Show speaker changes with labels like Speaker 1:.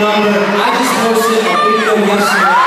Speaker 1: number. I just posted a video yesterday.